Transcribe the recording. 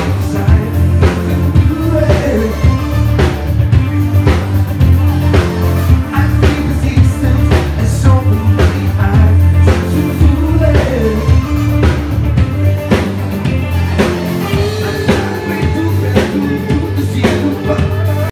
inside.